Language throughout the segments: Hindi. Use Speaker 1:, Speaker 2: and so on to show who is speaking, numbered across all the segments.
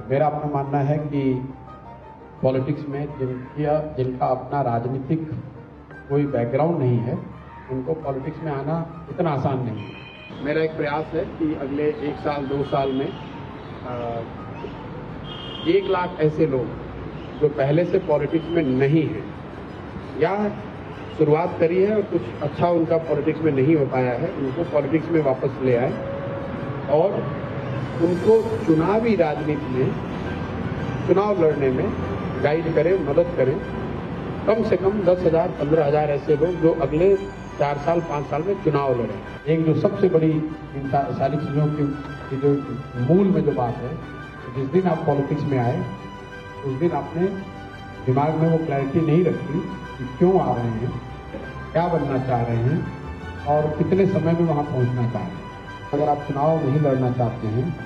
Speaker 1: मेरा अपना मानना है कि पॉलिटिक्स में जिनका जिनका अपना राजनीतिक कोई बैकग्राउंड नहीं है, उनको पॉलिटिक्स में आना इतना आसान नहीं है। मेरा एक प्रयास है कि अगले एक साल, दो साल में एक लाख ऐसे लोग जो पहले से पॉलिटिक्स में नहीं हैं, या शुरुआत करी है और कुछ अच्छा उनका पॉलिटिक्स में नहीं हो पाया है, उनको पॉलिटिक्स में वापस ले आए और उनको चुनावी राजनीति में चुनाव लड़ने में गाइड करें मदद करें। कम से कम दस हज़ार पंद्रह हज़ार ऐसे लोग जो अगले चार साल पाँच साल में चुनाव लड़े। एक जो सबसे बड़ी इन सारी चीज़ों की, की जो मूल में जो बात है जिस दिन आप पॉलिटिक्स में आए उस दिन आपने दिमाग में वो क्लैरिटी नहीं रखी कि क्यों आ रहे हैं क्या बनना चाह रहे हैं और कितने समय में वहाँ पहुँचना चाह रहे हैं। अगर आप चुनाव नहीं लड़ना चाहते हैं,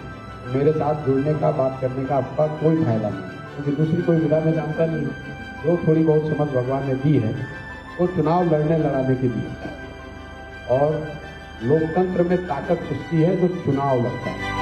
Speaker 1: मेरे साथ जुड़ने का, बात करने का आपका कोई फ़ायदा नहीं। क्योंकि दूसरी कोई विधा में जानता नहीं जो थोड़ी बहुत समझ भगवान ने दी है, वो चुनाव लड़ने लड़ाने के लिए। और लोकतंत्र में ताकत उसकी है जो चुनाव लड़ता है।